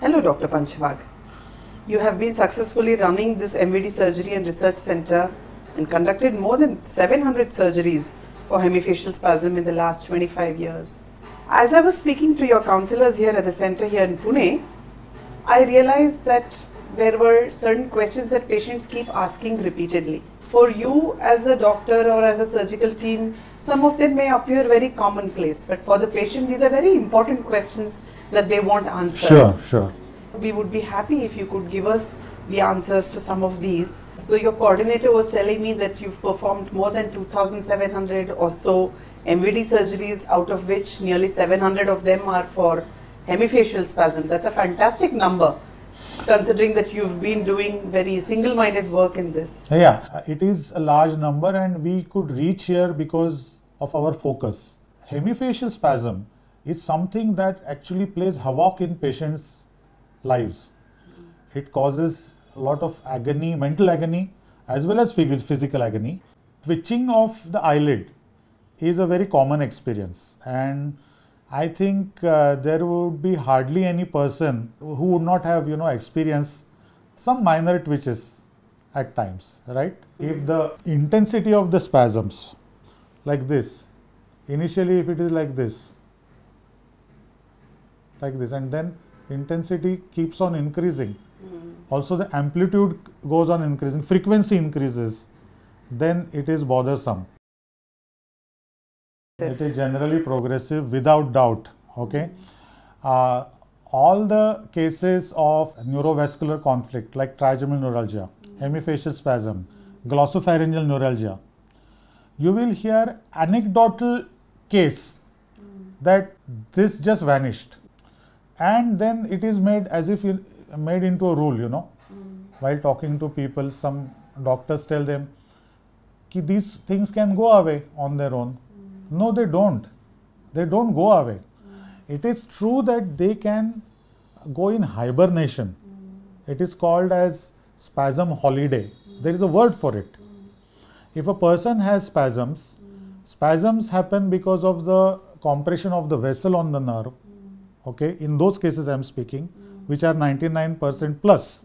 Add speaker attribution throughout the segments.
Speaker 1: Hello, Dr. Panchwagh. You have been successfully running this MVD Surgery and Research Center and conducted more than 700 surgeries for hemifacial spasm in the last 25 years. As I was speaking to your counselors here at the center here in Pune, I realized that there were certain questions that patients keep asking repeatedly. For you as a doctor or as a surgical team, some of them may appear very commonplace, but for the patient, these are very important questions that they want answered.
Speaker 2: Sure, sure.
Speaker 1: We would be happy if you could give us the answers to some of these. So, your coordinator was telling me that you've performed more than 2,700 or so MVD surgeries, out of which nearly 700 of them are for hemifacial spasm. That's a fantastic number considering that you've been doing very single minded work in this.
Speaker 2: Yeah, it is a large number, and we could reach here because of our focus. Hemifacial spasm is something that actually plays havoc in patients' lives. It causes a lot of agony, mental agony, as well as physical agony. Twitching of the eyelid is a very common experience, and I think uh, there would be hardly any person who would not have, you know, experienced some minor twitches at times, right? If the intensity of the spasms, like this, initially if it is like this, like this, and then intensity keeps on increasing. Mm. Also, the amplitude goes on increasing, frequency increases, then it is bothersome. It is generally progressive without doubt. Okay. Uh, all the cases of neurovascular conflict like trigeminal neuralgia, hemifacial spasm, glossopharyngeal neuralgia, you will hear anecdotal case that this just vanished. And then it is made as if made into a rule you know. Mm. while talking to people some doctors tell them that these things can go away on their own. Mm. no they don't. They don't go away. It is true that they can go in hibernation. It is called as spasm holiday. There is a word for it if a person has spasms hmm. spasms happen because of the compression of the vessel on the nerve hmm. okay in those cases i am speaking hmm. which are 99% plus.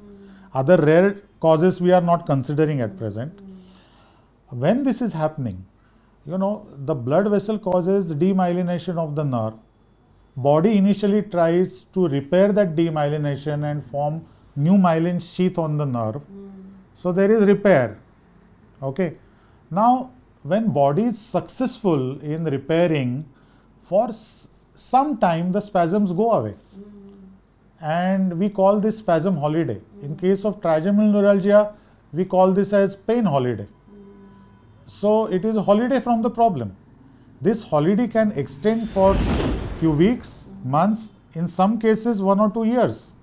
Speaker 2: Other rare causes we are not considering at present. When this is happening you know the blood vessel causes demyelination of the nerve. Body initially tries to repair that demyelination and form new myelin sheath on the nerve. So there is repair okay now when body is successful in repairing for some time the spasms go away. And we call this spasm holiday. In case of trigeminal neuralgia, we call this as pain holiday. So it is a holiday from the problem. This holiday can extend for few weeks, months, in some cases one or two years.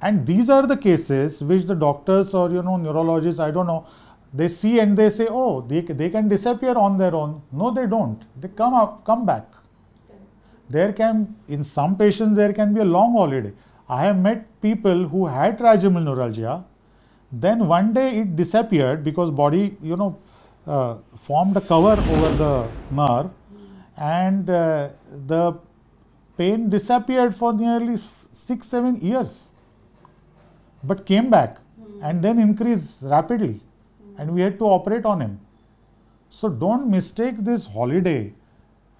Speaker 2: And these are the cases which the doctors or you know neurologists, I don't know, they see and they say, oh, they, they can disappear on their own. No, they don't. They come up, come back there can, in some patients, there can be a long holiday. I have met people who had trigeminal neuralgia, then one day it disappeared because body, you know, uh, formed a cover over the nerve and uh, the pain disappeared for nearly six, seven years, but came back and then increased rapidly and we had to operate on him. So don't mistake this holiday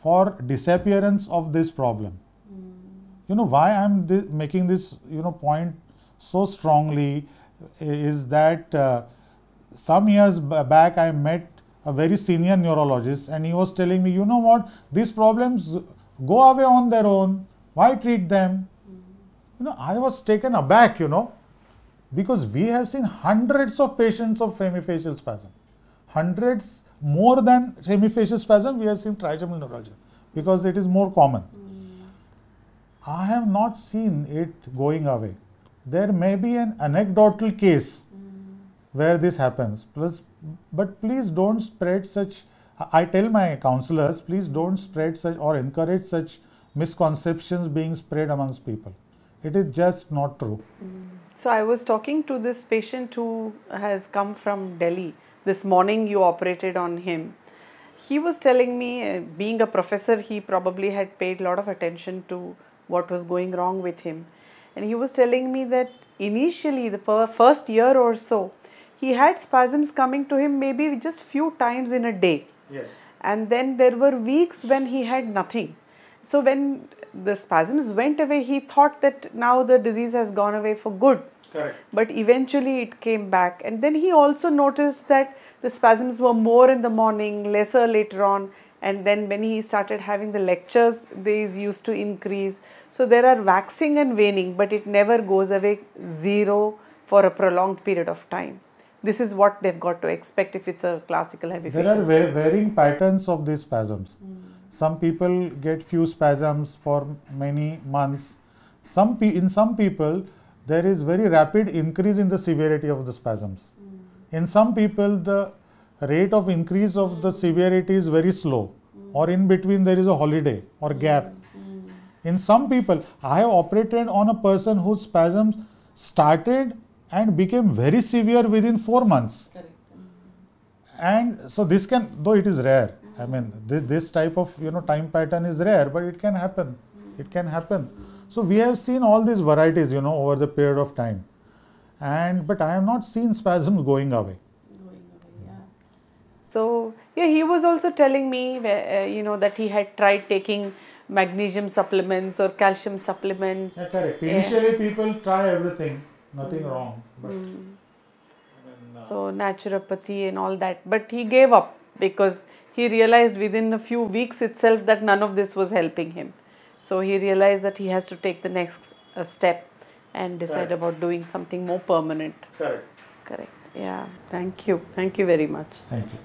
Speaker 2: for disappearance of this problem. You know why I'm th making this you know point so strongly is that uh, some years back I met a very senior neurologist and he was telling me, you know what, these problems go away on their own. Why treat them? Mm. You know, I was taken aback, you know, because we have seen hundreds of patients of hemifacial spasm. Hundreds more than hemifacial spasm, we have seen trigeminal neuralgia because it is more common. Mm. I have not seen it going away. There may be an anecdotal case mm. where this happens, Plus, but please don't spread such. I tell my counselors, please don't spread such or encourage such misconceptions being spread amongst people. It is just not true.
Speaker 1: So I was talking to this patient who has come from Delhi this morning you operated on him. He was telling me, uh, being a professor, he probably had paid a lot of attention to what was going wrong with him. And he was telling me that initially, the first year or so, he had spasms coming to him maybe just few times in a day.
Speaker 2: Yes.
Speaker 1: And then there were weeks when he had nothing. So when the spasms went away, he thought that now the disease has gone away for good.
Speaker 2: Correct.
Speaker 1: But eventually it came back. And then he also noticed that the spasms were more in the morning, lesser later on. And then when he started having the lectures, these used to increase. So there are waxing and waning, but it never goes away zero for a prolonged period of time. This is what they've got to expect if it's a classical heavy
Speaker 2: There are
Speaker 1: facial
Speaker 2: va-
Speaker 1: spasm.
Speaker 2: varying patterns of these spasms. Hmm. Some people get few spasms for many months. Some pe- in some people there is very rapid increase in the severity of the spasms. Hmm. In some people the rate of increase of the hmm. severity is very slow hmm. or in between there is a holiday or gap. In some people I have operated on a person whose spasms started and became very severe within 4 months. And so this can though it is rare i mean this, this type of you know time pattern is rare but it can happen it can happen so we have seen all these varieties you know over the period of time and but i have not seen spasms going away Going away, yeah.
Speaker 1: So yeah, he was also telling me, uh, you know, that he had tried taking magnesium supplements or calcium supplements.
Speaker 2: yeah, correct
Speaker 1: Yeah.
Speaker 2: initially people try everything nothing wrong but
Speaker 1: Mm.
Speaker 2: Uh,
Speaker 1: So naturopathy and all that, but he gave up because he realized within a few weeks itself that none of this was helping him. So he realized that he has to take the next uh, step and decide
Speaker 2: Correct.
Speaker 1: about doing something more permanent.
Speaker 2: correct
Speaker 1: Correct. Yeah. Thank you. Thank you very much.
Speaker 2: thank you